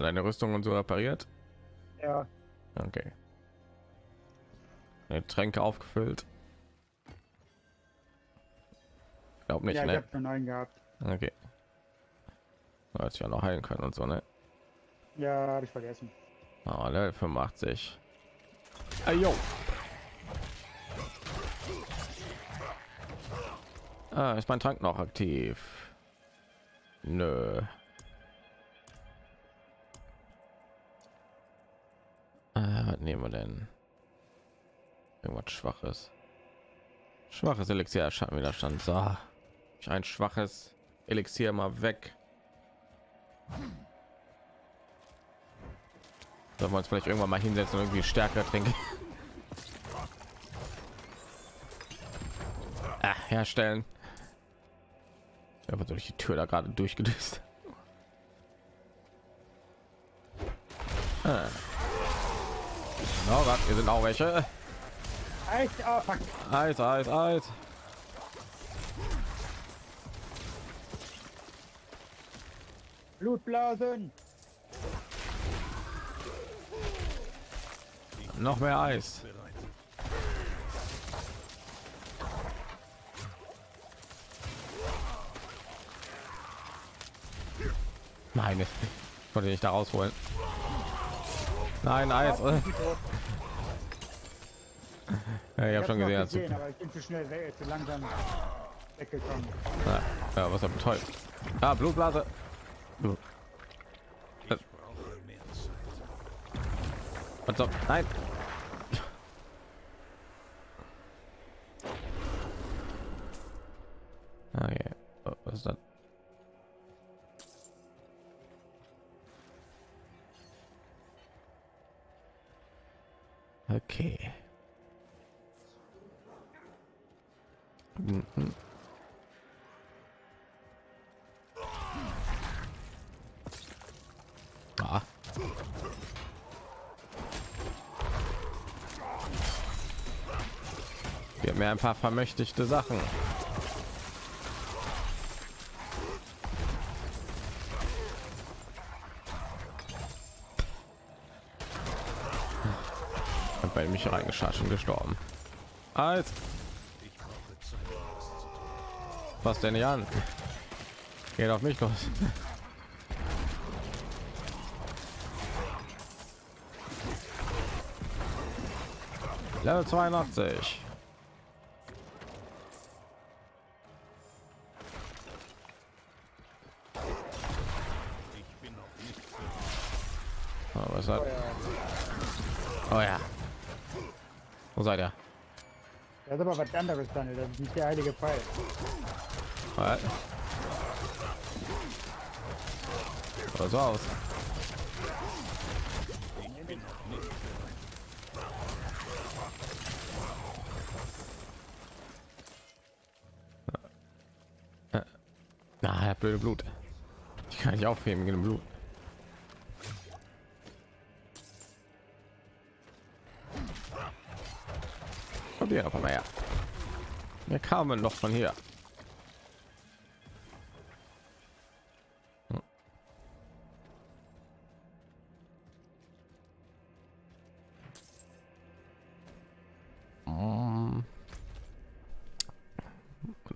du deine Rüstung und so repariert? Ja. Okay. Eine Tränke aufgefüllt. Glaub nicht, ja, ich ne? habe schon einen gehabt. Okay. Hätte ja noch heilen können und so, ne? Ja, habe ich vergessen. Oh, Level 85. Ah, jo. Ah, ist mein Trank noch aktiv? Nö. Äh, was nehmen wir denn? Irgendwas Schwaches. Schwaches Elixier Schattenwiderstand. So. Ein schwaches Elixier mal weg. Sollen wir uns vielleicht irgendwann mal hinsetzen und irgendwie stärker trinken? Ah, herstellen. Wird durch die Tür da gerade durchgedüst. Ah. Oh Gott, hier sind auch welche. Eis, oh. Eis, Eis, Eis. Blutblasen. Noch mehr Eis. Nein, ich konnte nicht da rausholen. Nein, Eis. Ja, ich habe schon gesehen, gesehen, aber ich bin zu schnell weg, zu langsam weggekommen. Ja, ja, was er betäubt. Ah, Blutblase. Blut. Äh. Nein. Ein paar vermächtigte Sachen. Und bei mich reingeschascht und gestorben. Als was denn nicht an? Geht auf mich los. Level 82. Wo seid ihr? Das ist aber was anderes dann, das ist nicht der heilige Pfeil. Was? Sieht so aus. Na, er blöde Blut. Ich kann nicht aufheben gegen Blut. Hier noch mal her. Wir kamen noch von hier. Mal,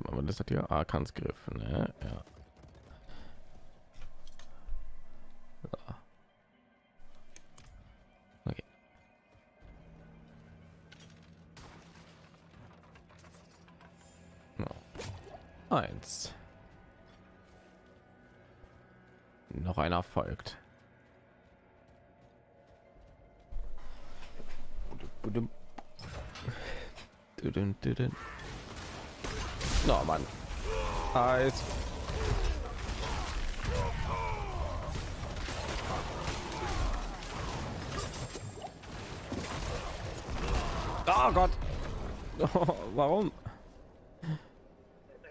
Was ist das hier? Arkans Griff, ne? Ja. Dudum, dudum. No, Mann. Eis. Oh Gott. Oh, warum?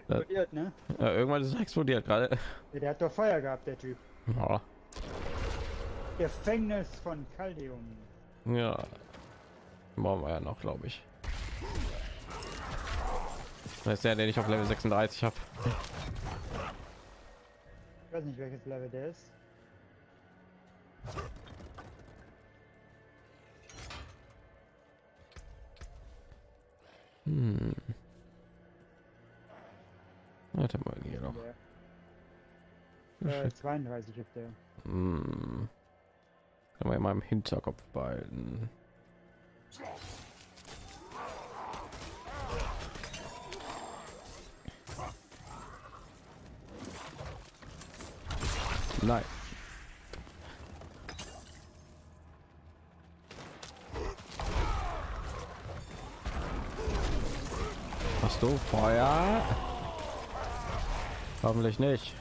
Explodiert, ne? Ja, irgendwann ist es explodiert gerade. Der hat doch Feuer gehabt, der Typ. Ja. Gefängnis von Caldeum. ja. Brauchen wir ja noch, glaube ich. Das ist der, den ich auf Level 36 habe. Ich weiß nicht, welches Level der ist. Hm. Warte mal hier noch. Oh, äh, 32 ist der. Hm. Kann man in meinem Hinterkopf behalten. Nein. Hast du Feuer? Hoffentlich nicht.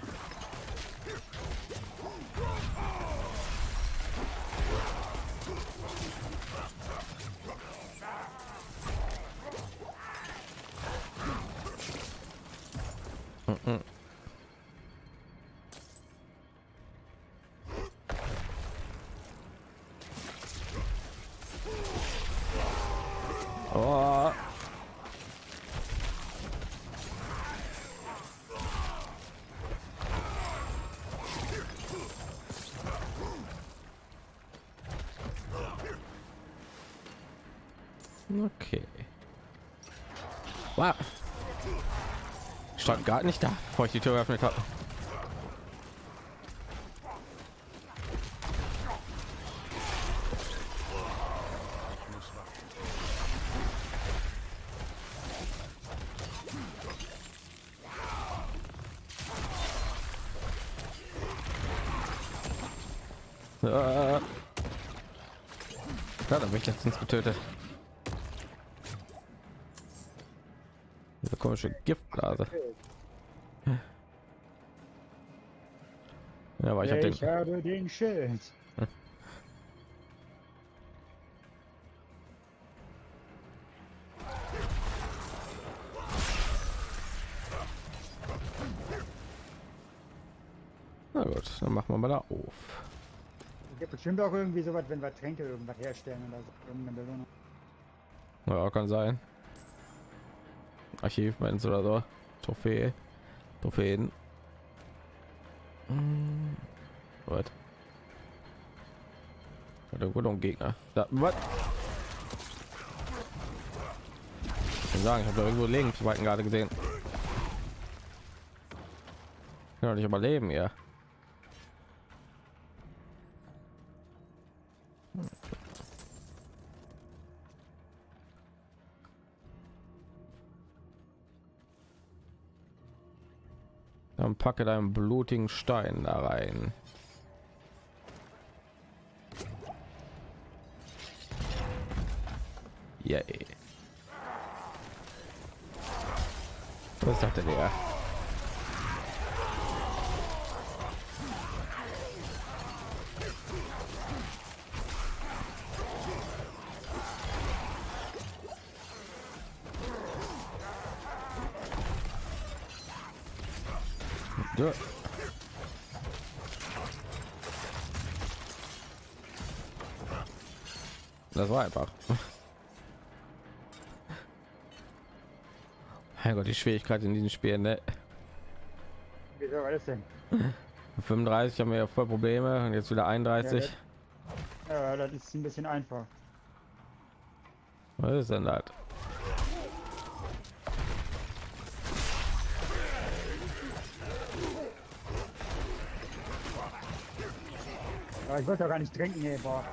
Gar nicht da, bevor ich die Tür geöffnet habe. Da habe ich letztens getötet. Diese komische Giftblase. Ich habe den. Schild. Na gut, dann machen wir mal da auf. Es gibt bestimmt auch irgendwie sowas, wenn wir Tränke irgendwas herstellen oder so. Irgendeine Belohnung. Ja, kann sein. Archiv meinst oder so. Trophäe. Trophäen. Hm. Was? Irgendwo noch ein Gegner. Da, was? Ich sagen, ich habe irgendwo links weiten gerade gesehen. Doch nicht überleben, ja. Dann packe deinen blutigen Stein da rein. Yay. Was sagt der Digga? Ja. Das war einfach. Mein Gott, die Schwierigkeit in diesen Spielen, ne? Wieso war das denn? 35 haben wir ja voll Probleme und jetzt wieder 31. Ja, das ist ein bisschen einfach. Was ist denn das? Ich wollte doch gar nicht trinken, hier, boah.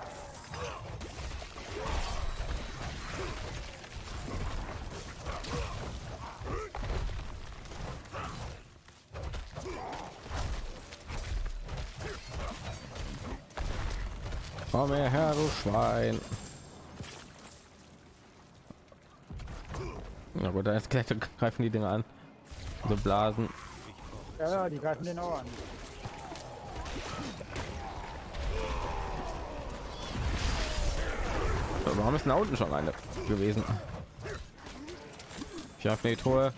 Komm her, du Schwein. Na gut, da ist gleich greifen die Dinge an. So Blasen. Ja, ja, die greifen den auch an. Warum ist da unten schon eine gewesen? Ich habe eine Truhe.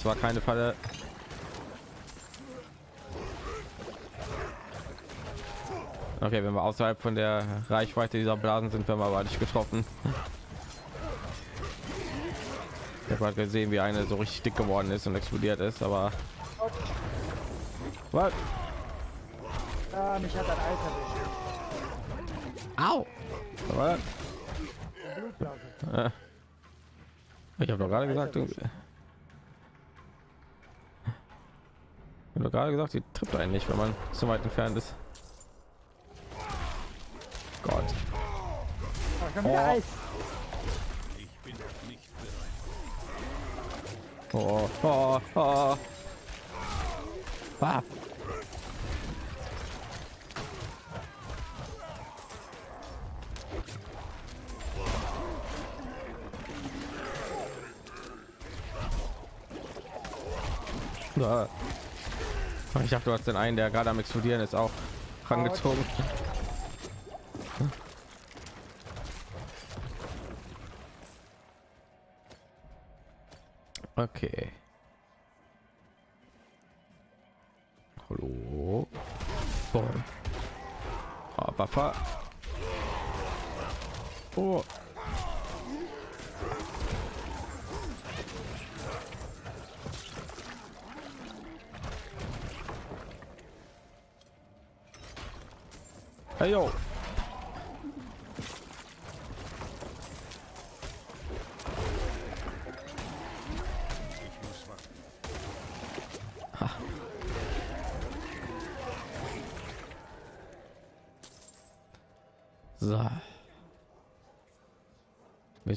Zwar keine Falle. Okay, wenn wir außerhalb von der Reichweite dieser Blasen sind, werden wir aber nicht getroffen. Ich habe halt gesehen, wie eine so richtig dick geworden ist und explodiert ist, aber was? Ah, mich hat ein Eis erwischt. Au! Äh. Ich habe doch gerade gesagt, ich habe gerade gesagt, sie trifft einen nicht, wenn man zu weit entfernt ist. Gott. Oh, Oh. Oh, oh, oh. Ah. Ich dachte, du hast den einen, der gerade am explodieren ist, auch rangezogen. Okay. Hallo. Boom. Ah, Buffer. Oh. Hey yo.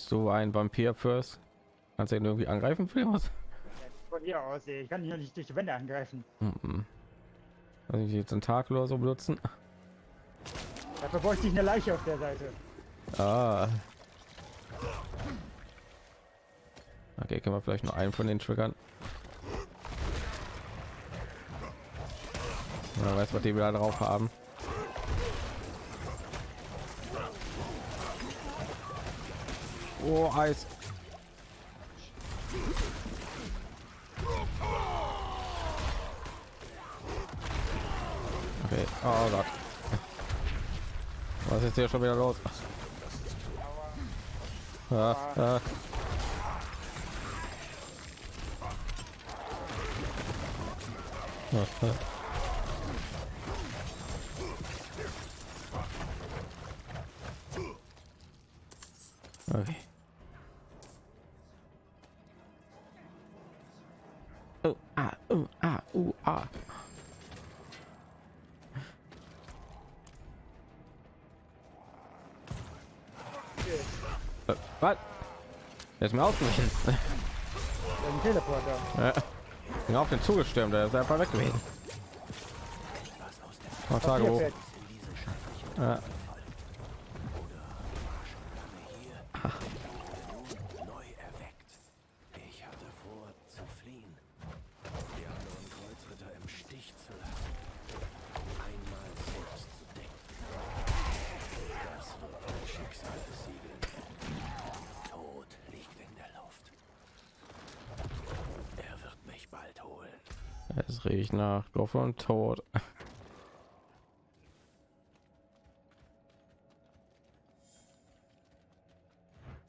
Bist du ein Vampir Fürst? Kannst du ihn irgendwie angreifen für was? Von hier aus, ich kann ja nicht durch die Wände angreifen. Also ich jetzt einen Tag oder so benutzen. Dafür bräuchte ich eine Leiche auf der Seite. Ah. Okay, können wir vielleicht nur einen von den Triggern. Wer weiß, was die wieder drauf haben. Oh, Eis. Okay, oh Gott. Was ist hier schon wieder los? Ja. Ja, Der ist mir ausgewichen. Teleporter. Ja. Bin auf den zugestürmt, der ist einfach weg gewesen. Tagebuch. Papierfett. Ja. neu erweckt. Ich hatte vor, zu fliehen. Die anderen Kreuzritter im Stich zu lassen. Einmal selbst zu denken. Das wird mein Schicksal besiegeln. Tod liegt in der Luft. Er wird mich bald holen. Riecht nach Dorf und Tod.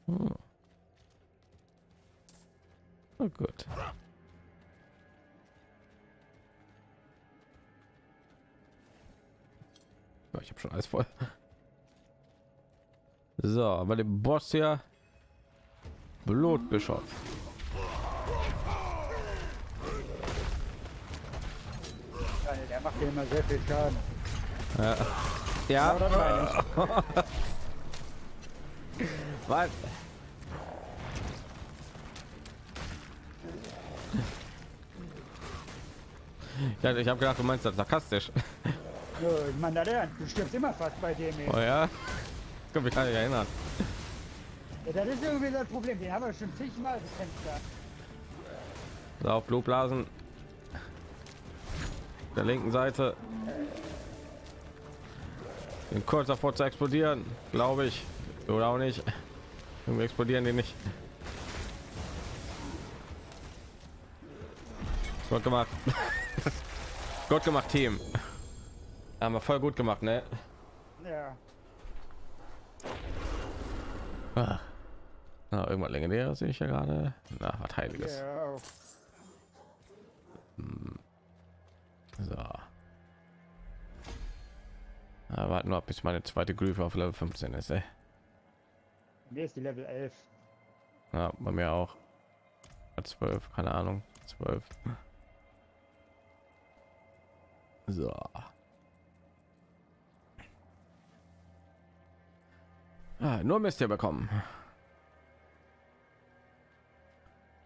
Hm. Oh gut. Ja, Ich habe schon alles voll. So, bei dem Boss hier Blutbischof. Ja, Der macht ja immer sehr viel Schaden. Ja. Ja. Ich. Was? Ja, ich habe gedacht, du meinst das sarkastisch. Ja, ich meine, da du stirbst immer fast bei dem. ey. Oh ja, kann mich gar nicht erinnern. Ja, das ist irgendwie das Problem. Den haben wir schon zigmal bekämpft da. So, auf Blutblasen. Der linken Seite. Bin kurz davor zu explodieren, glaube ich. Oder auch nicht. Irgendwie explodieren die nicht. Gut gemacht. gut gemacht, Team. Haben wir voll gut gemacht, ne? Ja. Ah. Na, irgendwas legendäres sehe ich ja gerade. Na, was heiliges. Ja, auch. So. Ja, warten nur, bis meine zweite Glyphe auf Level 15 ist, ey. Mir ist die Level 11. Ja, bei mir auch. Zwölf, keine Ahnung. Zwölf. So. Ah, nur Mist ihr bekommen.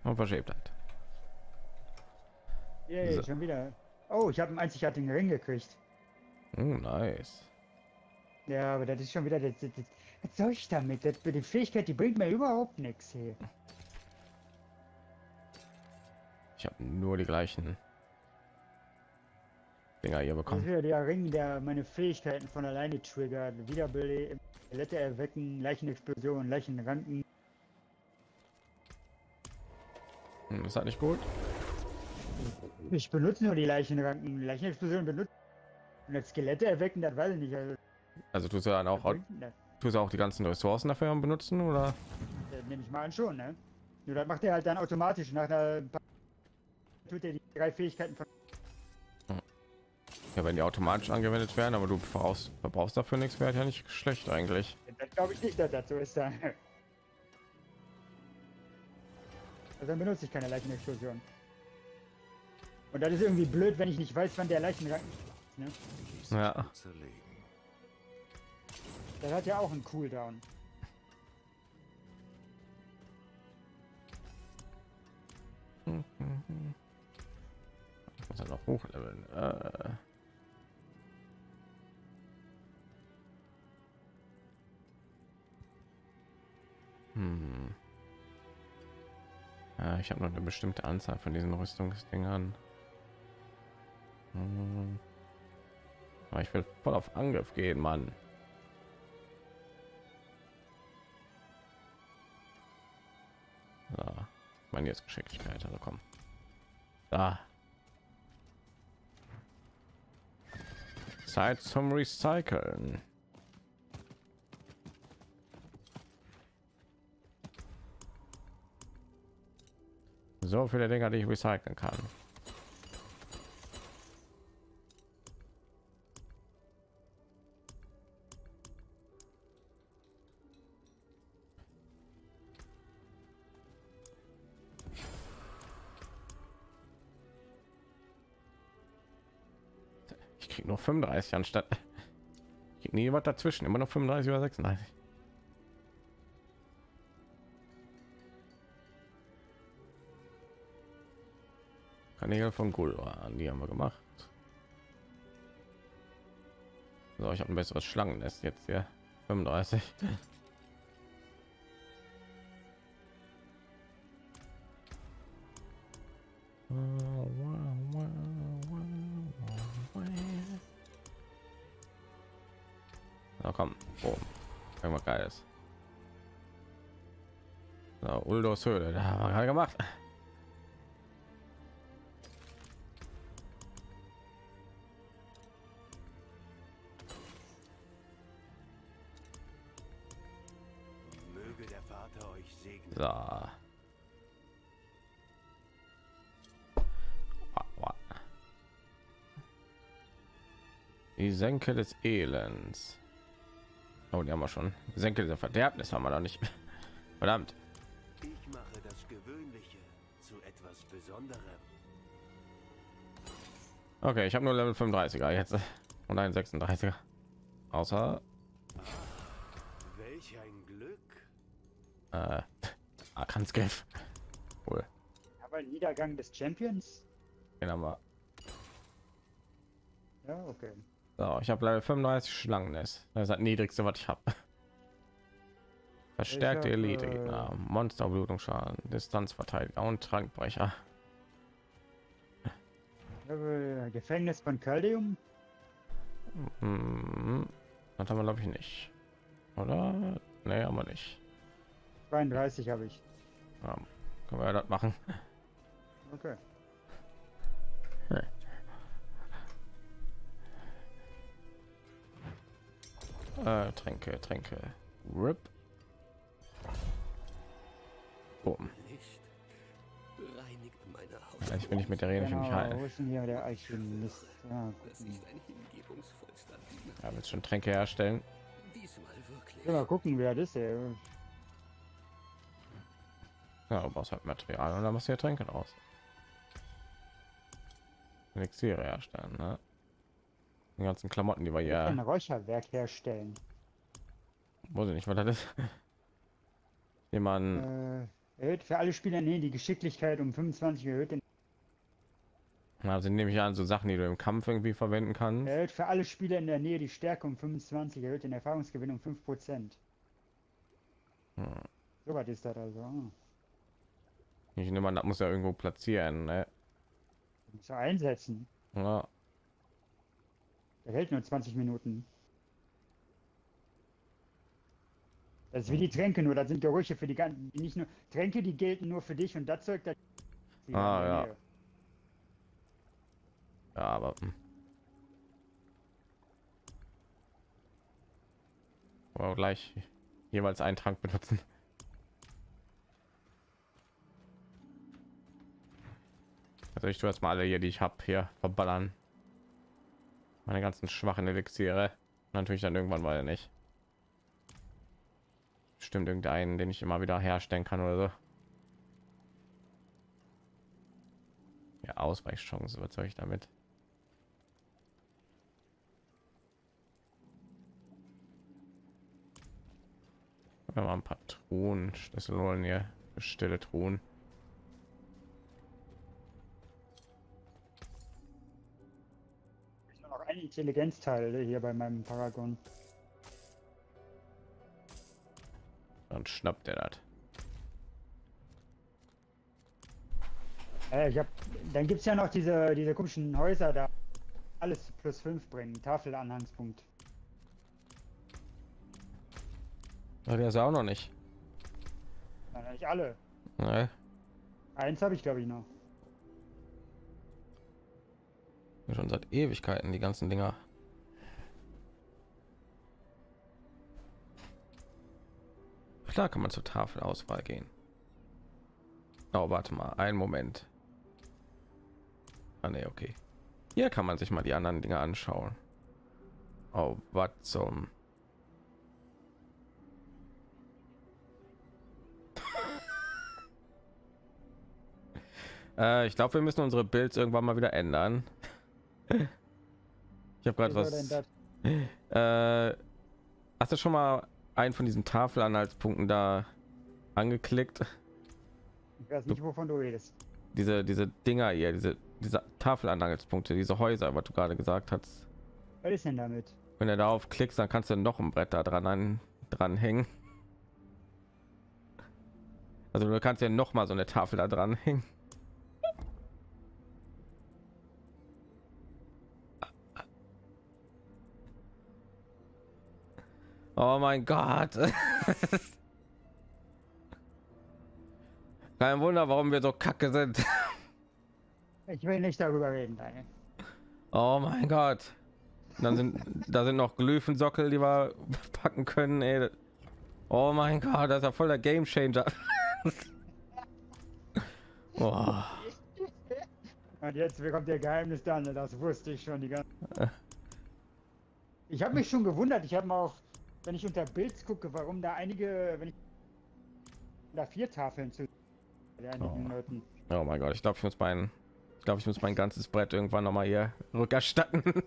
Und Verschämtheit. Yay, So. schon wieder. Oh, ich habe einen einzigartigen Ring gekriegt. Oh, nice. Ja, aber das ist schon wieder. Das, das, das, was soll ich damit? Das, die Fähigkeit, die bringt mir überhaupt nichts hier. Ich habe nur die gleichen Dinger hier Das ist bekommen. wieder der Ring, der meine Fähigkeiten von alleine triggert. Wiederbeleben, Skelette erwecken, Leichenexplosion, Leichenranken. Hm, Ist das nicht gut? Ich benutze nur die Leichenranken. Leichenexplosion benutzt. Und das Skelette erwecken, das weiß ich nicht. Also, Also tust du dann auch, tust du auch die ganzen Ressourcen dafür benutzen oder? Das nehme ich mal an schon, ne? Nur das macht er halt dann automatisch. Nach einer paar tut er die drei Fähigkeiten von. Ja, wenn die automatisch angewendet werden, aber du verbrauchst, verbrauchst dafür nichts, wäre ja nicht schlecht eigentlich. Das glaube ich nicht, dass das so ist. Da. Also dann benutze ich keine Leichenexplosion. Und das ist irgendwie blöd, wenn ich nicht weiß, wann der Leichenranken ist, ne? Ja. Das hat ja auch einen Cooldown. Ich muss ja noch hochleveln. Äh. Hm. Ja, ich habe noch eine bestimmte Anzahl von diesen Rüstungsdingern. Hm. Aber ich will voll auf Angriff gehen, Mann. Ja, meine jetzt Geschicklichkeit, also komm. Da. Zeit zum Recyceln. So viele Dinger, die ich recyceln kann. Nur 35 anstatt. Nie was dazwischen, immer noch 35 oder 36. Kanäle von Gulran, die haben wir gemacht. So, ich habe ein besseres Schlangennest jetzt hier. 35. Na komm, boom. Irgendwas geiles. So, Uldos Höhle, da haben wir gerade gemacht. Möge der Vater euch segnen. So. Die Senke des Elends. Oh, die haben wir schon. Senke der Verderbnis haben wir noch nicht. Verdammt. Ich mache das Gewöhnliche zu etwas Besonderem. Okay, ich habe nur Level 35er jetzt und ein 36er. Außer Welch ein Glück. äh, Arkansgriff. Cool. Aber Niedergang des Champions? Den haben wir. Ja, okay. So, ich habe Level 35 Schlangennest. Das ist das niedrigste, was ich habe. Verstärkte hab, Elite äh, Gegner, Monsterblutungsschaden, Distanzverteidiger und Trankbrecher. Level Gefängnis von Caldeum? Hm, das haben wir glaube ich nicht. Oder? Nee, haben wir nicht. 32 habe ich. Ja, können wir das machen. Okay. Äh, Tränke, Tränke. Rip. Boom. Ja, ich bin nicht mit der Rede, ich will mich Genau, halten. wo ist denn hier der Alchemist? Ja. Ja, willst schon Tränke herstellen? Diesmal wirklich. Ja, mal gucken, wer das ist. ey. Ja, du brauchst halt Material und dann machst du ja Tränke draus. Elixiere herstellen, ne? Die ganzen Klamotten, die wir hier, Ein Räucherwerk herstellen. muss ich nicht, weil das ist. Jemand, Äh, erhöht für alle Spieler nee, die Geschicklichkeit um 25 erhöht den also nehme ich an, so Sachen, die du im Kampf irgendwie verwenden kannst. erhöht für alle Spieler in der Nähe die Stärke um 25 erhöht den Erfahrungsgewinn um 5 Prozent. Hm. So was ist das also. Ich nehme an, das muss ja irgendwo platzieren, ne? Muss einsetzen. Ja, Der hält nur 20 Minuten. Das ist wie die Tränke nur, das sind Gerüche für die ganzen, die nicht nur Tränke, die gelten nur für dich und das Zeug, das Ah, ja. Nähe. ja, aber hm. Wow, gleich jeweils einen Trank benutzen. Also ich tue jetzt mal alle hier, die ich habe, hier verballern. Meine ganzen schwachen Elixiere. Natürlich dann irgendwann mal nicht. Stimmt irgendeinen, den ich immer wieder herstellen kann oder so. Ja, Ausweichchance, ich damit? Wir haben ein paar Truhen, Schlüssel holen hier, stille Truhen. Ich nur noch ein Intelligenzteil hier bei meinem Paragon. Dann schnappt er das. Äh, ich hab, dann gibt's ja noch diese, diese komischen Häuser da. Alles plus 5 bringen. Tafelanhangspunkt. Ja, der ist auch noch nicht. Nein, nicht alle. Ne? Eins habe ich glaube ich noch. Schon seit Ewigkeiten die ganzen Dinger. Klar kann man zur Tafelauswahl gehen. Oh, warte mal, einen Moment. Ah, nee, okay. Hier kann man sich mal die anderen Dinge anschauen. Oh, was zum... äh, ich glaube, wir müssen unsere Builds irgendwann mal wieder ändern. ich habe gerade was. Äh, hast du schon mal einen von diesen Tafelanhaltspunkten da angeklickt? Ich weiß nicht, wovon du redest. Diese, diese Dinger hier, diese, diese Tafelanhaltspunkte, diese Häuser, was du gerade gesagt hast. Was ist denn damit? Wenn du darauf klickst, dann kannst du noch ein Brett da dran an, dran hängen. Also du kannst ja noch mal so eine Tafel da dran hängen. Oh mein Gott. Kein Wunder, warum wir so kacke sind. Ich will nicht darüber reden, Daniel. Oh mein Gott. Dann sind da sind noch Glyphensockel, die wir packen können. Ey. Oh mein Gott, das ist ja voll der Game Changer. Boah. Und jetzt bekommt der Geheimnis Daniel, das wusste ich schon die ganze Ich habe mich schon gewundert, ich habe mal auch, wenn ich unter Builds gucke, warum da einige, wenn ich da vier Tafeln zu bei einigen Oh. Oh mein Gott, ich glaube, ich muss mein, ich glaube, ich muss mein ganzes Brett irgendwann noch mal hier rückerstatten.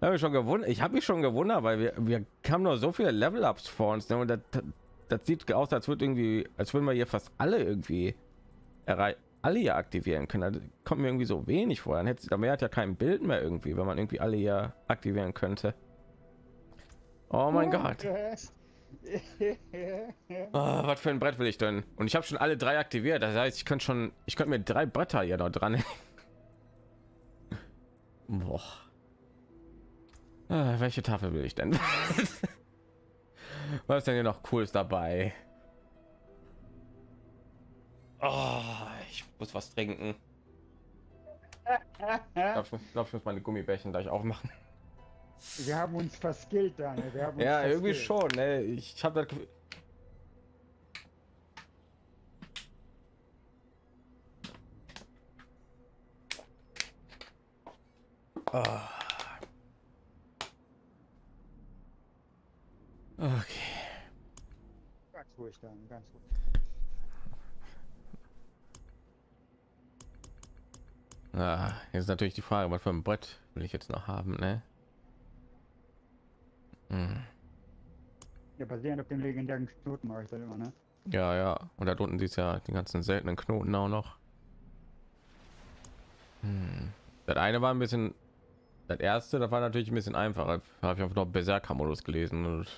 habe ich schon gewundert. Ich habe mich schon gewundert, weil wir, wir haben nur so viele Level-Ups vor uns. Ne? Und das, das sieht aus, als würde irgendwie, als würden wir hier fast alle irgendwie errei- alle hier aktivieren können. Das kommt mir irgendwie so wenig vor. Dann hätte da hat ja kein Bild mehr irgendwie, wenn man irgendwie alle hier aktivieren könnte. Oh mein Gott. Oh, was für ein Brett will ich denn? Und ich habe schon alle drei aktiviert. Das heißt, ich könnte schon, ich könnte mir drei Bretter hier noch dran. Boah. Äh, welche Tafel will ich denn? Was ist denn hier noch cooles dabei? Oh, muss was trinken. Ich glaube, ich, glaub, ich muss meine Gummibärchen gleich aufmachen. Wir haben uns verskillt, Daniel. Wir haben uns Ja, irgendwie verskillt. schon. Ne? Ich habe das Gefühl. Ah. Okay. Gott. ruhig dann, ganz ruhig. Ah, jetzt ist natürlich die Frage, was für ein Brett will ich jetzt noch haben, ne? Hm. Ja, basierend auf dem legendären Knoten mache ich das immer, ne? Ja, ja. Und da unten siehst ja die ganzen seltenen Knoten auch noch. Hm. Das eine war ein bisschen, das erste, das war natürlich ein bisschen einfacher. Habe ich einfach noch Berserker-Modus gelesen und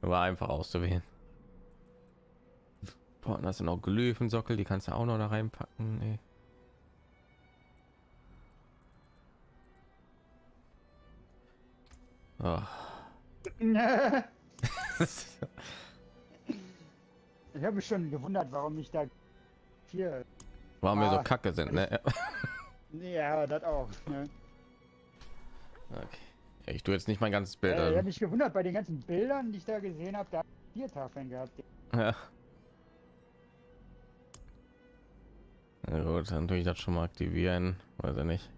war einfach auszuwählen. Boah, das sind auch Glyphensockel, die kannst du auch noch da reinpacken. Ey. Oh. ich habe mich schon gewundert, warum ich da hier. Warum wir so Ah, kacke sind, ne? Ja, das auch. Ne? Okay. Ich tue jetzt nicht mein ganzes Bild. Äh, ich habe mich gewundert bei den ganzen Bildern, die ich da gesehen habe. Da vier Tafeln gehabt. Ja. Gut, dann tue ich das schon mal aktivieren. Ich nicht.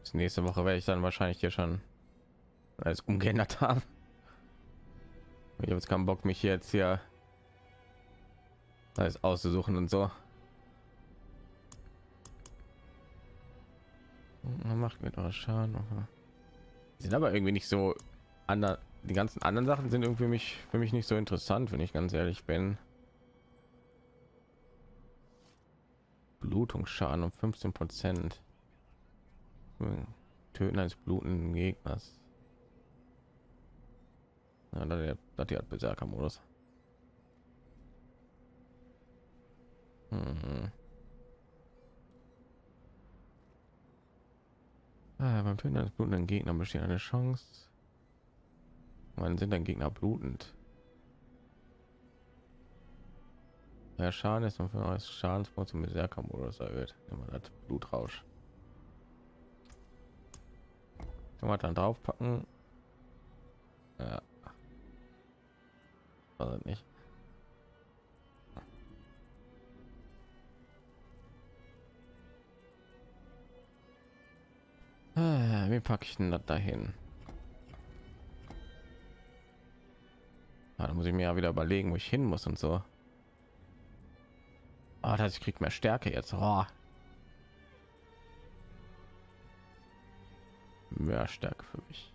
Bis nächste Woche werde ich dann wahrscheinlich hier schon alles umgeändert haben. Ich habe jetzt keinen Bock, mich jetzt hier alles auszusuchen und so. Man macht mir doch Schaden. sind aber irgendwie nicht so ander die ganzen anderen Sachen sind irgendwie mich für mich nicht so interessant, wenn ich ganz ehrlich bin. Blutungsschaden um 15 Prozent. Töten eines blutenden Gegners. Ja, das hat die hat Berserker-Modus. Mhm. Ah, beim Töten eines blutenden Gegners besteht eine Chance. Wann sind dein Gegner blutend? Der Schaden ist 35 Schadenspunkte zum Berserker-Modus erhöht. Wenn man das Blutrausch. Kann man dann draufpacken? Ja. Also nicht. Ah, Wie packe ich denn das dahin? Ah, da muss ich mir ja wieder überlegen, wo ich hin muss und so. Ah, das ich krieg mehr Stärke jetzt. Oh. Mehr Stärke für mich.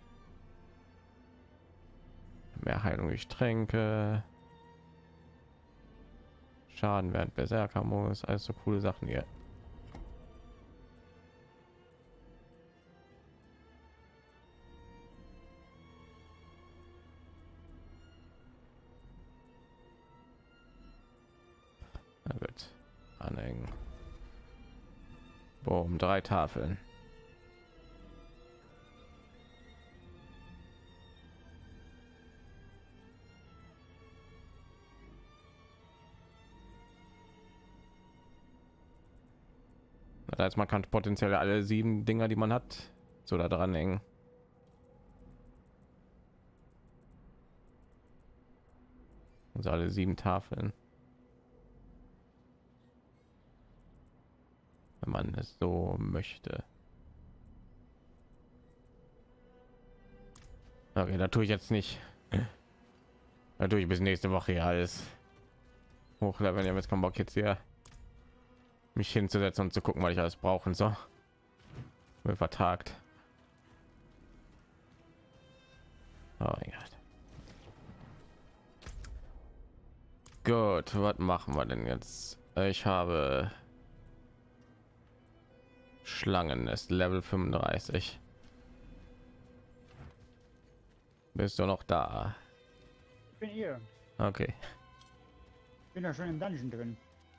Mehr Heilung durch Tränke. Schaden während Berserker muss. Alles so coole Sachen hier. Drei Tafeln. Das heißt, man kann potenziell alle sieben Dinger, die man hat, so da dran hängen. Also alle sieben Tafeln. Wenn man es so möchte. Okay, da tue ich jetzt nicht. Da tue ich bis nächste Woche hier alles hochleveln. Habe jetzt keinen Bock jetzt hier mich hinzusetzen und zu gucken, weil ich alles brauchen so. Wird vertagt. Oh mein Gott. Gut, was machen wir denn jetzt? Ich habe Schlangen ist Level 35. Bist du noch da? Ich bin hier. Okay. Ich bin ja schon im Dungeon drin.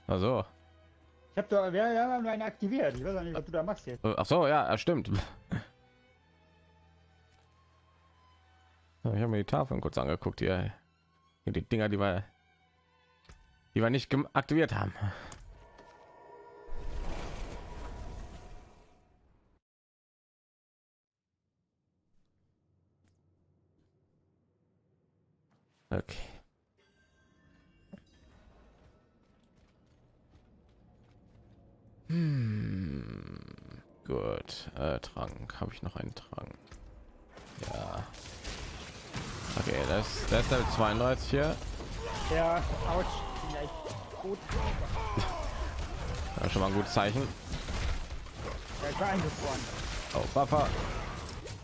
Also, Ich habe doch, wir haben nur einen aktiviert. Ich weiß auch nicht, was du da machst jetzt. ach so, ja, stimmt. Ich habe mir die Tafeln kurz angeguckt, hier. Die Dinger, die wir, die wir nicht aktiviert haben. Okay. Hm, gut. Äh, Trank. Habe ich noch einen Trank? Ja. Okay, das, das ist Level 32 hier. Ja, ouch. Vielleicht gut. Das ist schon mal ein gutes Zeichen. Oh, Buffer.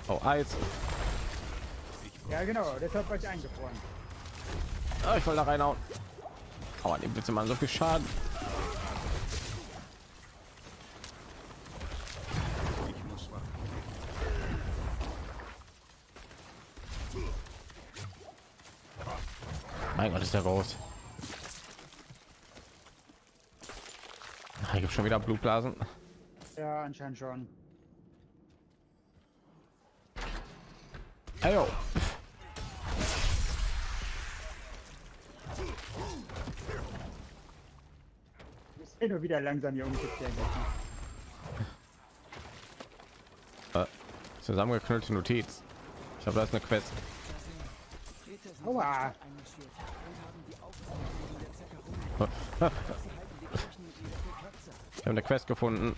Oh, Eis. Ja, genau. Deshalb war ich eingefroren. Oh, ich wollte da reinhauen. Aber dem bitte mal so viel Schaden. Ich. Mein Gott, ist der groß. Ah, Hier gibt schon wieder Blutblasen. Ja, anscheinend schon. Ayo. Ich eh nur wieder langsam hier umgekehrt. Äh, zusammengeknüllte Notiz. Ich habe da ist eine Quest. Aua. Ich habe eine Quest gefunden.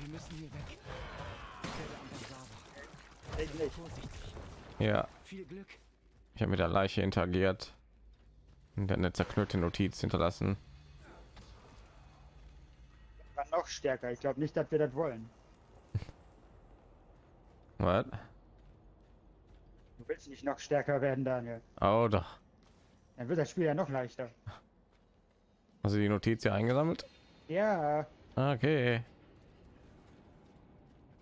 Ja, Viel Glück. ich habe mit der Leiche interagiert und eine zerknüllte Notiz hinterlassen. War noch stärker. Ich glaube nicht, dass wir das wollen. Was? Du willst nicht noch stärker werden, Daniel. Oh doch. Dann wird das Spiel ja noch leichter. Hast du die Notiz hier eingesammelt? Ja. Okay.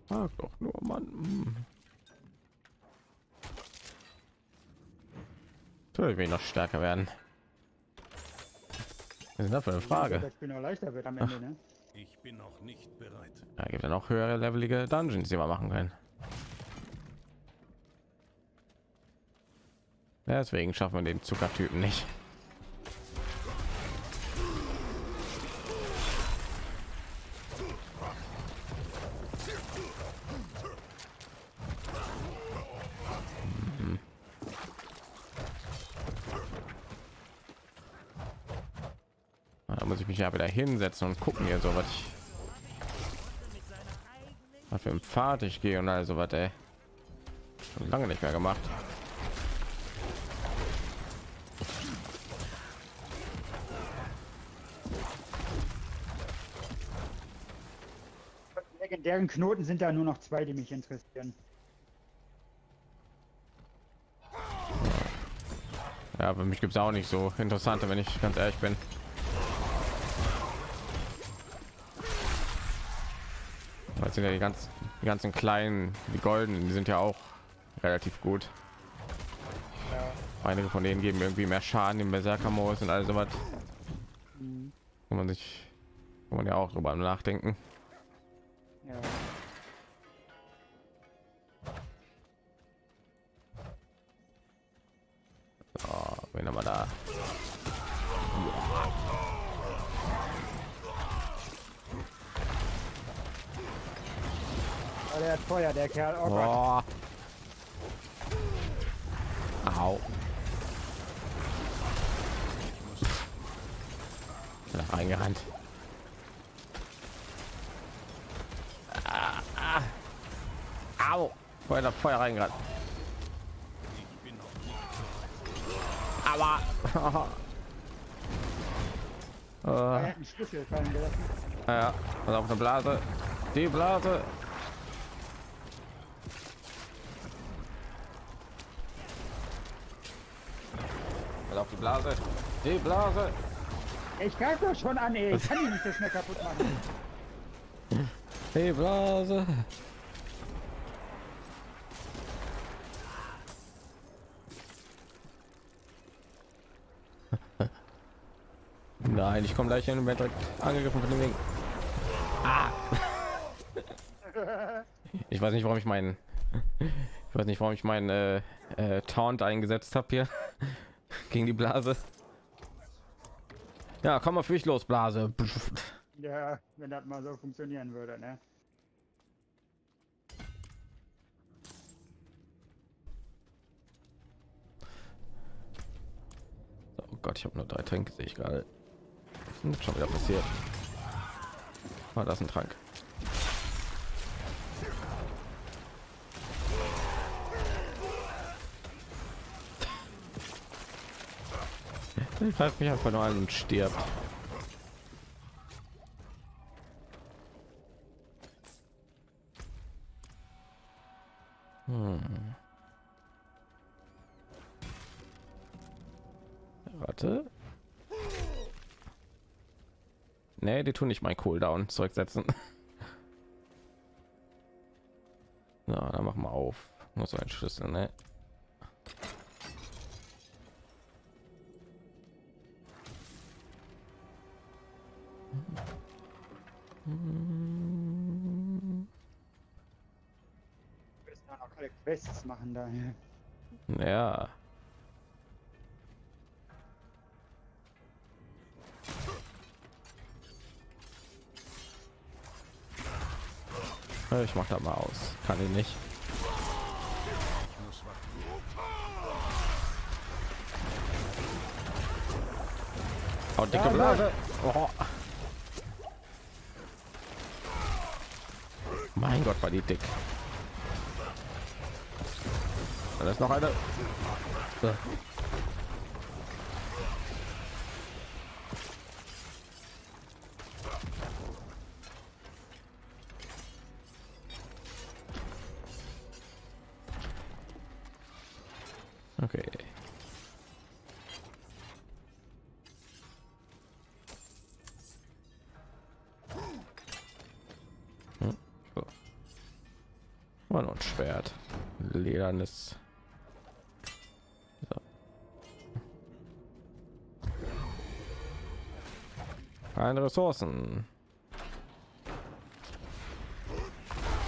Sag doch nur, Mann. Hm. Natürlich will ich noch stärker werden. Was ist das für eine Frage? Das Spiel noch leichter wird am Ende, ne? Ich bin noch nicht bereit. Da gibt ja noch höhere levelige Dungeons, die wir machen können. Deswegen schaffen wir den Zuckertypen nicht. Mhm. Da muss ich mich hinsetzen und gucken hier so was ich was für ein Pfad ich gehe und also was ey. Schon lange nicht mehr gemacht. Legendären Knoten sind da nur noch zwei, die mich interessieren. Ja, für mich gibt es auch nicht so interessante, wenn ich ganz ehrlich bin. Sind ja die ganz die ganzen kleinen, die goldenen, die sind ja auch relativ gut. Ja. Einige von denen geben irgendwie mehr Schaden im Berserker-Modus und alles sowas. Mhm. Man sich, kann man ja auch drüber nachdenken. Ja. Oh, wen haben wir da? Der hat Feuer, der Kerl. Oh Gott. Au. Da reingerannt. Ah, ah. Au. Feuer, da Feuer reingerannt. Aber. Er äh, ja, und auf eine Blase. Die Blase. Auf die Blase. Die Blase. Ich greife doch schon an, ey. Ich kann ihn nicht so schnell kaputt machen. Die Blase. Nein, ich komme gleich hin und werde direkt angegriffen von dem Ding. Ah. Ich weiß nicht, warum ich meinen, ich weiß nicht, warum ich meinen äh, äh, Taunt eingesetzt habe hier gegen die Blase. Ja, komm mal für dich los, Blase. Ja, wenn das mal so funktionieren würde, ne? Oh Gott, ich habe nur drei Tränke, sehe ich gerade. Was ist denn schon wieder passiert? Ah, das ist ein Trank. Greift mich einfach nur an und stirbt. Hm. Warte. Nee, die tun nicht mein Cooldown zurücksetzen. Na, dann machen wir auf. Muss ein Schlüssel, ne? Quests machen da. Ja. Ich mach da mal aus. Kann ich nicht. Oh, dicke Blase. Oh. Mein Gott, war die dick. Da ist noch eine. So. Okay. Hm, so. War Schwert. Ledernes. Keine Ressourcen.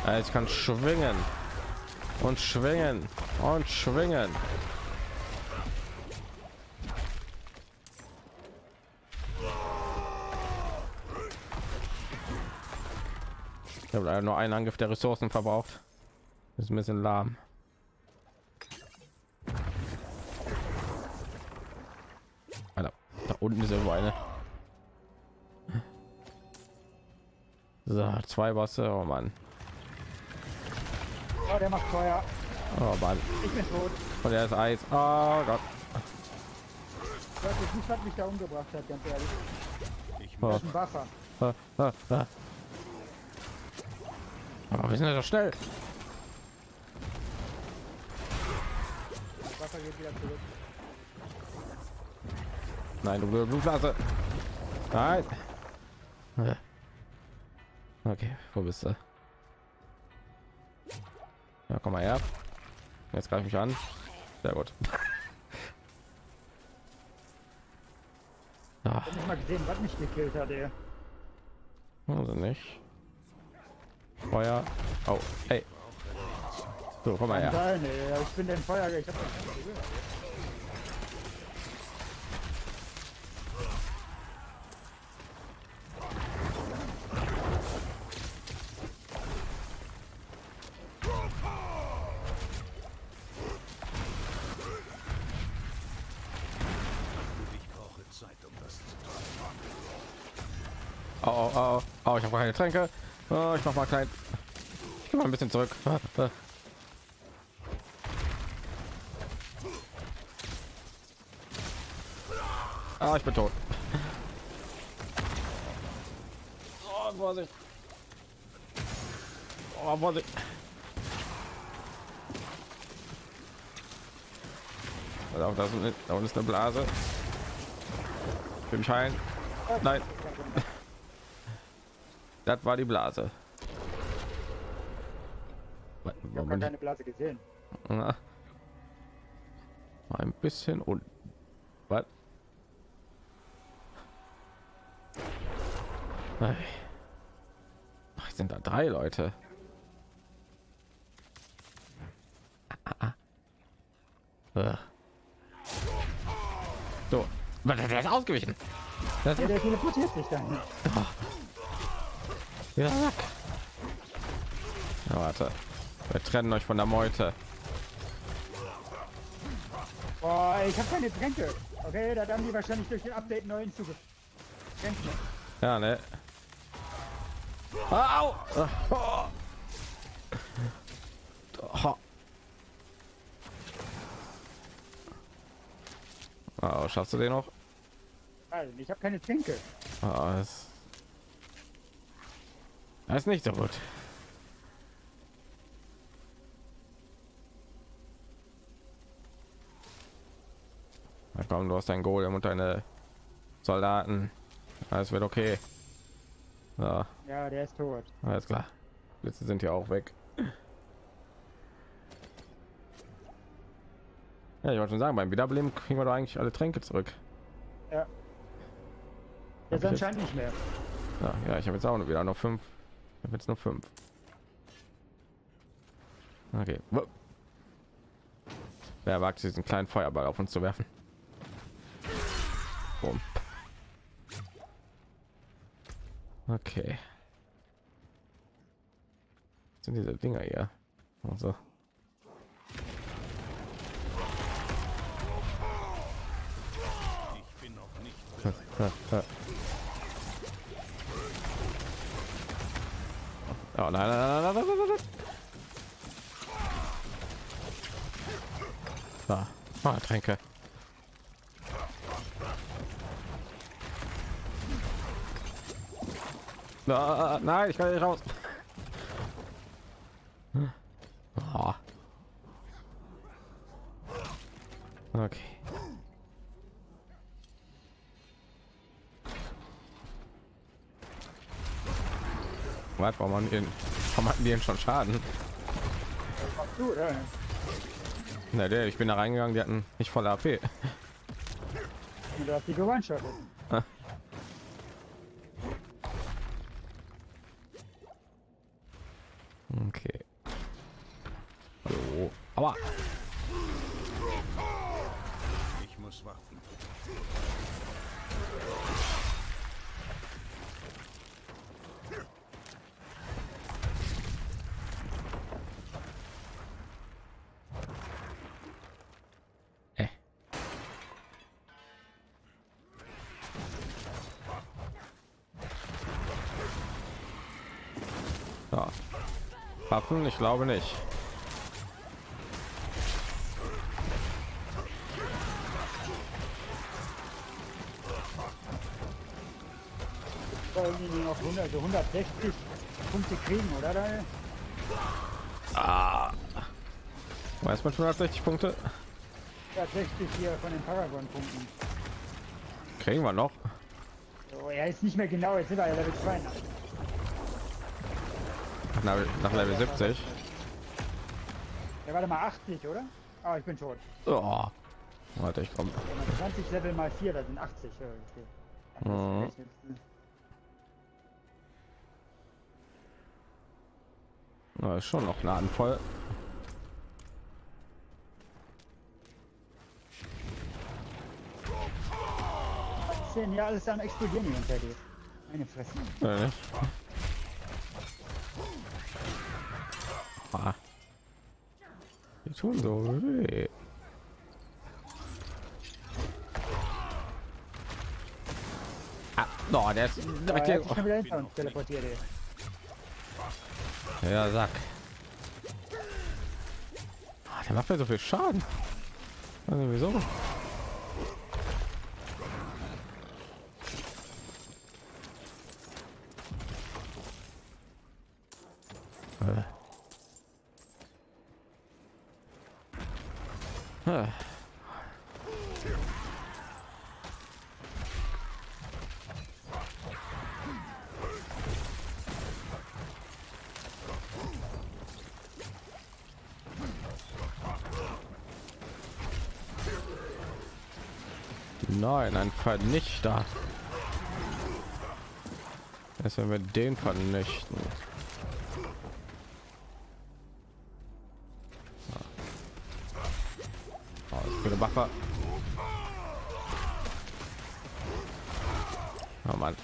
Ah, Ich kann schwingen und schwingen und schwingen. Ich habe leider nur einen Angriff der Ressourcen verbraucht. Ist ein bisschen lahm. Alter, da unten ist irgendwo eine. So, zwei Bosse. Oh Mann. Oh, der macht Feuer. Oh Mann. Ich bin tot. Und er ist Eis. Oh Gott. Ich weiß jetzt nicht, was mich da umgebracht hat, ganz ehrlich. Oh. Das ist ein Buffer. Ah, ah, ah. Oh, wir sind ja so schnell. Buffer geht wieder zurück. Nein, du blöde Blutblase. Nein. Okay, wo bist du? Ja, komm mal her. Jetzt greife ich mich an. Sehr gut. Ah, Ich hab nicht mal gesehen, was mich gekillt hat, ey. also nicht. Feuer. Oh, hey. So, komm mal her. Ich bin den Feuer. Ich hab keine Tränke. Oh, ich mach mal klein. Ich mal ein bisschen zurück. Ah, ich bin tot. Oh, Vorsicht. Oh, Vorsicht. Da, ist eine, da ist eine Blase. Ich mich heilen. Nein. Das war die Blase. Ich hab warum gar bin keine Blase gesehen. Na. Ein bisschen und was? Sind da drei Leute. Ah, ah. Ah. So, Warte, der ist ausgewichen. Das Ja, der teleportiert sich dann. Ja, warte. Wir trennen euch von der Meute. Boah, ey, ich habe keine Tränke. Okay, da haben die wahrscheinlich durch den Update neu hinzugefügt. Tränke. Ja, ne? Au! Oh. Oh. Oh, schaffst du den noch? Also, ich habe keine Tränke. Ah, das, das ist nicht so gut. Na komm, du hast dein Golem und deine Soldaten. Alles wird okay. So, Ja, der ist tot. alles klar. Blitze sind ja auch weg. Ja, ich wollte schon sagen, beim Wiederbeleben kriegen wir doch eigentlich alle Tränke zurück. Ja. Jetzt jetzt- anscheinend nicht mehr. Ja, ja ich habe jetzt auch wieder noch fünf. Ich habe jetzt nur fünf. Okay. Wer wagt diesen kleinen Feuerball auf uns zu werfen? Bumm. Okay. Was sind diese Dinger hier? Also. Ich bin noch nicht Oh nein, nein, nein, nein, nein, nein. So. Ah, Tränke. Na, nein, ich kann nicht raus. Ah. Okay. Was, warum haben die, warum hatten die denn schon Schaden? Na, der, ich bin da reingegangen, die hatten nicht voll AP. Und du hast die Waffen? Ich glaube nicht. Die noch 100, also 160 Punkte kriegen, oder? Da? Ah. Weiß man schon 160 Punkte? 160 hier von den Paragon-Punkten. Kriegen wir noch? So, er ist nicht mehr genau, jetzt sind wir ja Level 82. Nach, nach Level 70. Ja, warte mal, 80, oder? Ah, ich bin tot. Oh. Warte, ich komme. 20 Level mal 4, das sind 80. Ja, okay. Gerechnet. Na, ist schon noch Laden voll. Was ist denn hier alles am explodieren hier unter dir? Meine Fresse. Äh, nicht. Ah. Die tun so weh. Ah, no, der ist Ja, direkt teleportiert, ey. Ja, Sack. Ah, der macht mir so viel Schaden. Also wieso? Nein, ein Vernichter. Erst wenn wir den vernichten. Waffe. Oh Mann.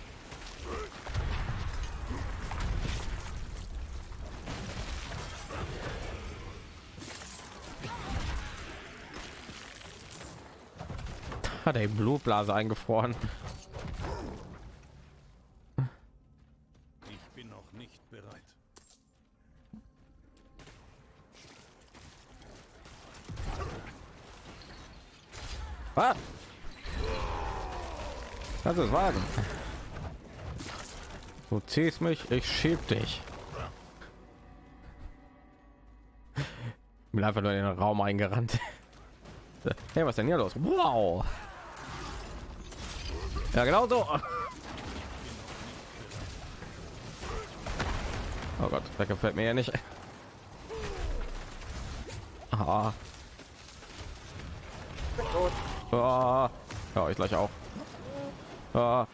Hat er die Blutblase eingefroren. Ich bin noch nicht bereit. Wagen? Du ziehst mich, ich schieb dich. Bin einfach nur in den Raum eingerannt. Hey, was denn hier los? Wow. Ja, genau so. Oh Gott, das gefällt mir ja nicht. Ah. Ah. Ja, ich gleich auch. Ah.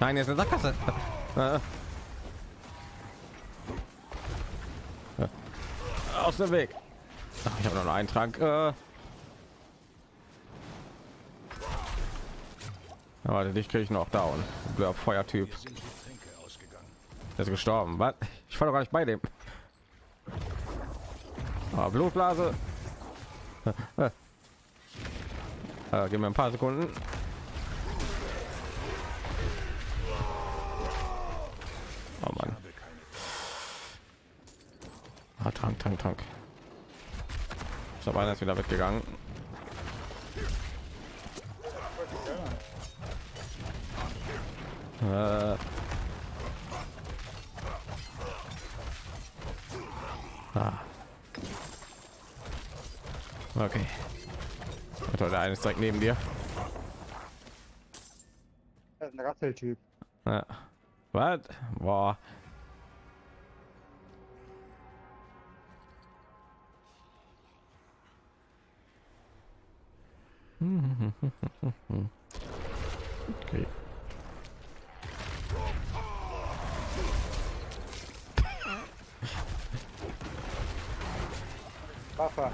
Nein, jetzt eine Sackgasse. Ah. Aus dem Weg. Ach, ich habe noch einen Trank. Äh. Aber dich kriege ich noch down. Der Feuertyp. Der ist gestorben. Was? Ich war doch gar nicht bei dem. Ah, Blutblase. Äh, gib mir ein paar Sekunden. Oh Mann. Trank, Trank. Ich glaube, einer ist wieder weggegangen. Äh. Ah. Okay. Warte, der eine ist direkt neben dir. Das ist ein Rasseltyp. Ja. Was? Boah. Okay. Waffe.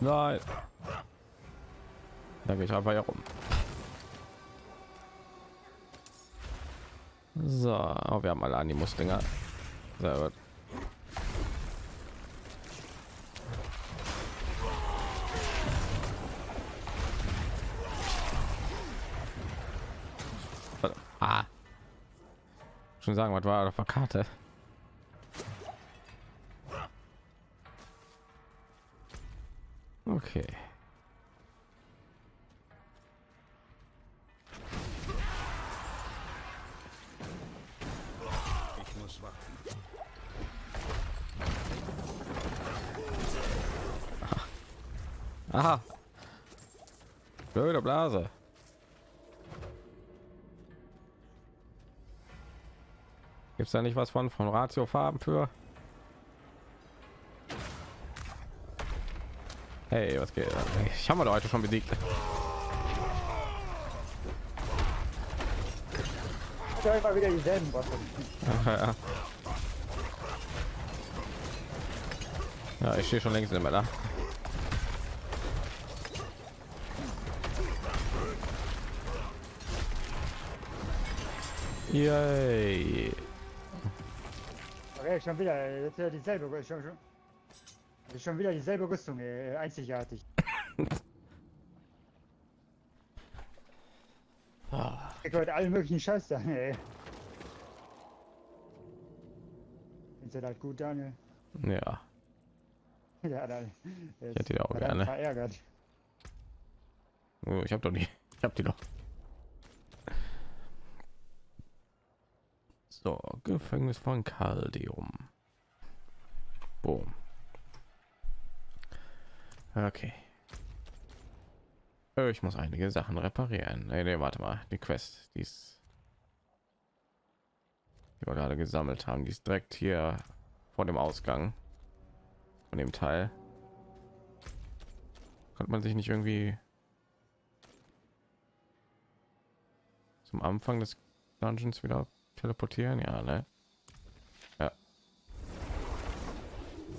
Nein. Da gehe ich einfach hier rum. So, oh, wir haben alle Animus-Dinger. Sehr gut. Ah. Schon sagen, was war auf der Karte? Okay. Gibt es da nicht was von von Ratio Farben für? Hey, was geht? Ich habe heute schon besiegt. Immer wieder dieselben ja. ja, ich stehe schon längst immer da. Yay. Okay, schon wieder. Das ist ja dieselbe. Schon, schon, ist schon wieder dieselbe Rüstung. Äh, einzigartig. Ah, Ich heute allen möglichen Scheiß da. Ey. Findest du das gut, Daniel? Ja, hat all, der hätte die auch einen gerne. verärgert. Oh, ich habe doch nie. Ich habe die doch. So, Gefängnis von Caldeum. Boom. Okay. Äh, Ich muss einige Sachen reparieren. Nee, nee, warte mal. Die Quest, die ist, die wir gerade gesammelt haben, die ist direkt hier vor dem Ausgang von dem Teil. Konnte man sich nicht irgendwie zum Anfang des Dungeons wieder teleportieren? Ja, ne? Ja.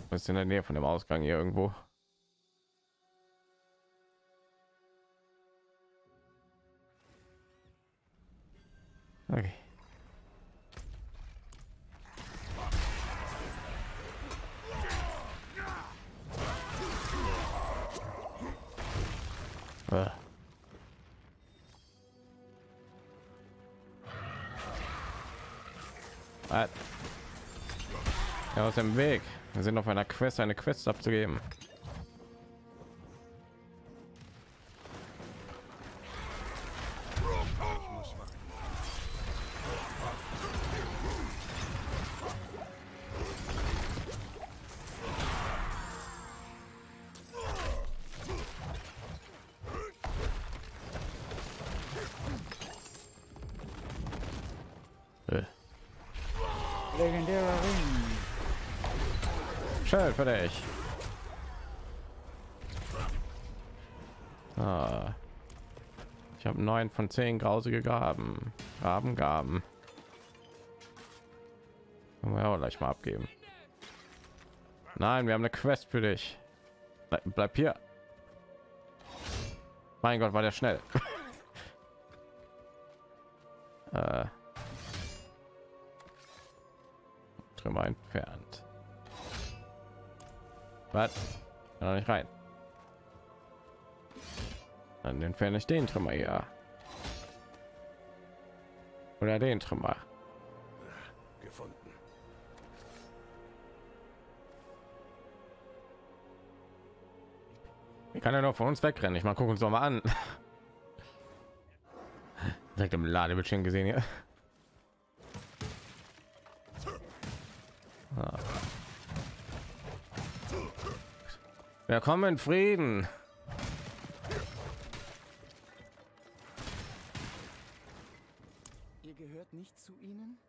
Das ist in der Nähe von dem Ausgang hier irgendwo. Aus dem Weg. Wir sind auf einer Quest, eine Quest abzugeben. Legendärer Ring. Schön für dich. Ah. Ich habe neun von zehn grausige Gaben. Gaben, Gaben. Können wir auch gleich mal abgeben. Nein, wir haben eine Quest für dich. Ble- Bleib hier. Mein Gott, war der schnell. äh. Trümmer entfernt. Was? Kann doch nicht rein. Dann entferne ich den Trümmer hier. Oder den Trümmer. Gefunden. Ich kann ja noch von uns wegrennen. Ich mal gucken uns doch mal an. Direkt im Ladebildschirm gesehen hier. Ah. Willkommen in Frieden. Ihr gehört nicht zu ihnen?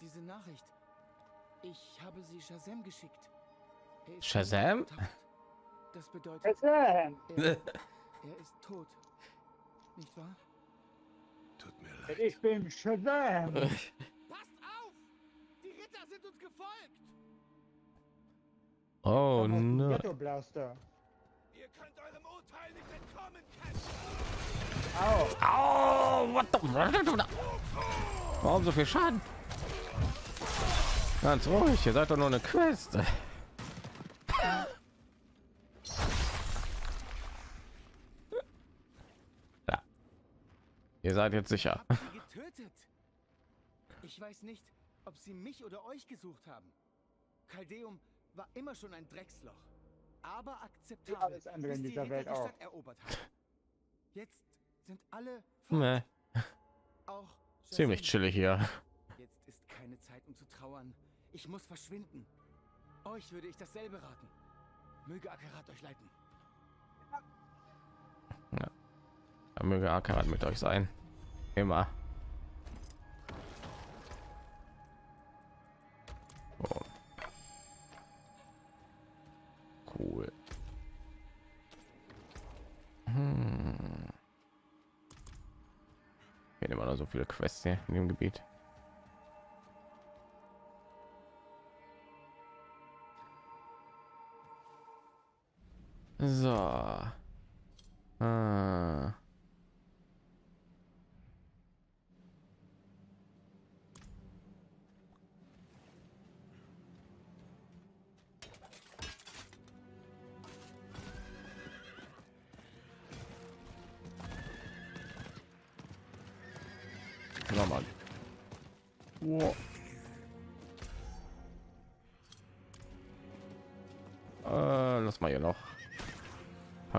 Diese Nachricht. Ich habe sie Shazam geschickt. Er ist Shazam? Das bedeutet, Shazam! er, er ist tot. Nicht wahr? Tut mir leid. Ich bin Shazam! Oh no. Ghetto Blaster. Ihr könnt eurem Urteil nicht entkommen, Kämpfer. Au! Oh, what the? Warum so viel Schaden? Ganz ruhig, ihr seid doch nur eine Quest. Ja. Ihr seid jetzt sicher. Ich weiß nicht, ob sie mich oder euch gesucht haben. Caldeum war immer schon ein Drecksloch. Aber akzeptabel, alles andere in bis die dieser Ritter Welt die auch. Stadt erobert haben. Jetzt sind alle Nee, auch ziemlich chillig hier. Jetzt ist keine Zeit, um zu trauern. Ich muss verschwinden. Euch würde ich dasselbe raten. Möge Akarat euch leiten. Da möge Akarat mit euch sein. Immer. Oh. Cool. Hm. Hier immer noch so viele Quests hier in dem Gebiet. So. Ah.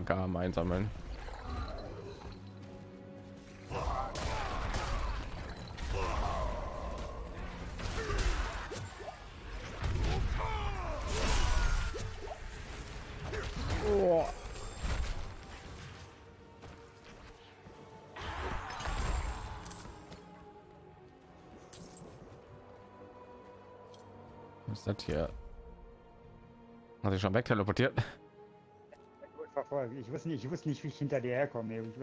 Gaben einsammeln. Was ist das hier? Hat sich schon weg teleportiert? Verfolgt. Ich wusste nicht, ich wusste nicht, wie ich hinter dir herkomme. Ich,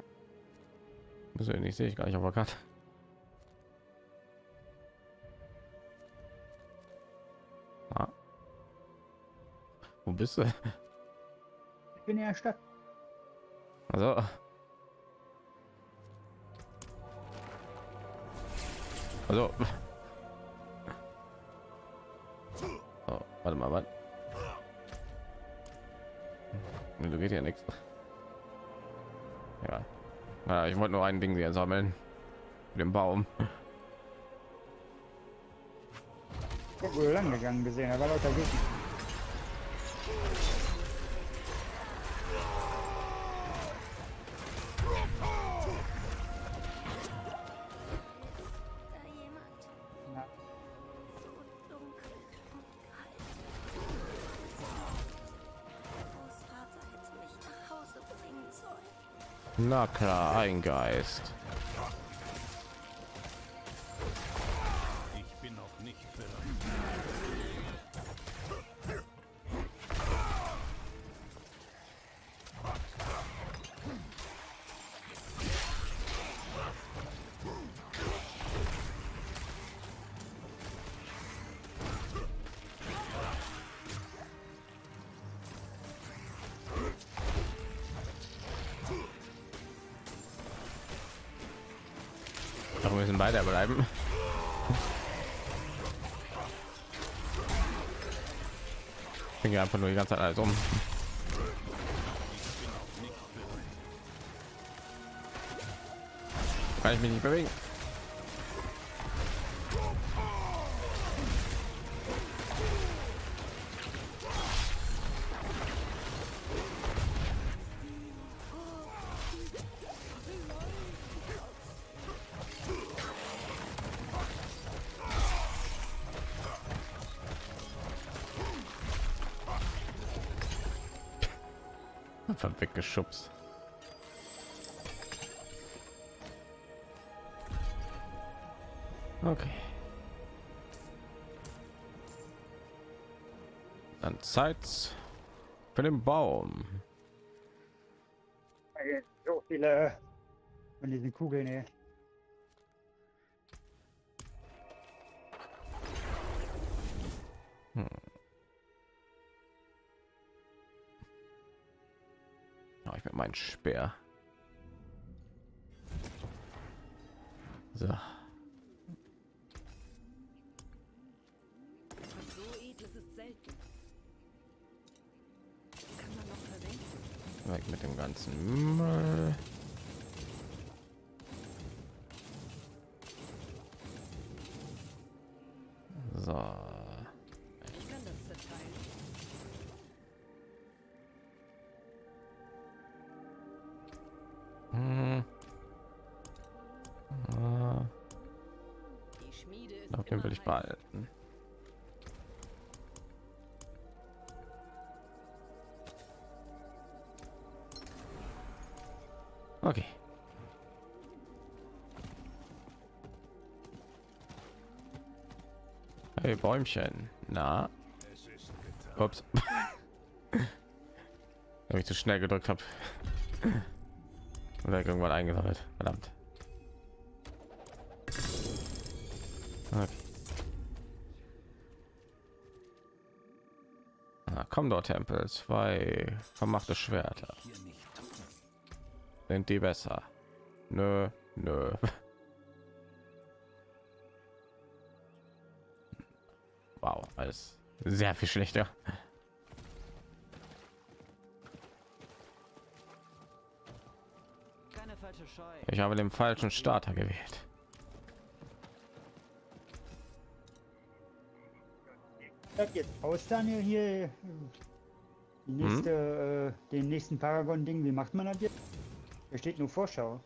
Muss ich nicht, sehe ich gar nicht auf der Karte. Ah. Wo bist du? ich bin in der Stadt. Also. Also. Oh, warte mal, was? Du geht ja nichts. Ja. ja. Ich wollte nur ein Ding hier sammeln. Den Baum. Guck, lang gegangen gesehen, war lauter Gegner. Na klar, ein Geist. Wir müssen beide bleiben. Ich bin einfach nur die ganze Zeit alles um. Kann ich mich nicht bewegen? Weggeschubst. Okay. Dann Zeit für den Baum. So viele von diesen Kugeln, ey. Noch verwenden. Weg mit dem ganzen Müll. Ich behalten. Okay. Hey Bäumchen, na? Ups. Wenn ich zu schnell gedrückt habe. Oder irgendwann eingesammelt. Verdammt. Okay. Komm dort, Tempel. Zwei vermachte Schwerter. Sind die besser? Nö, nö. Wow, alles sehr viel schlechter. Ich habe den falschen Starter gewählt. Das jetzt aus, Daniel, hier äh, die nächste, äh, den nächsten Paragon-Ding. Wie macht man das jetzt? Da steht nur Vorschau.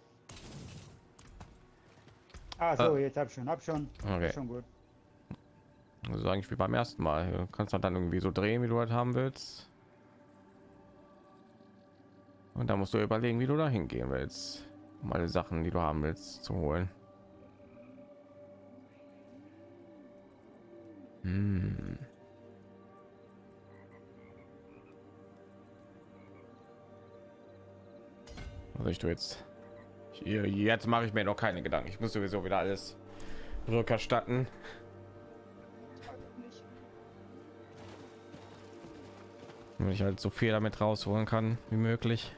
Ah, so, Äh. jetzt hab schon, hab schon. Okay. Schon gut. Also eigentlich wie beim ersten Mal. Du kannst halt dann irgendwie so drehen, wie du halt haben willst. Und da musst du überlegen, wie du da hingehen willst, um alle Sachen, die du haben willst, zu holen. Hm. Also ich tue jetzt hier, jetzt mache ich mir noch keine Gedanken. Ich muss sowieso wieder alles rückerstatten. Wenn ich halt so viel damit rausholen kann wie möglich.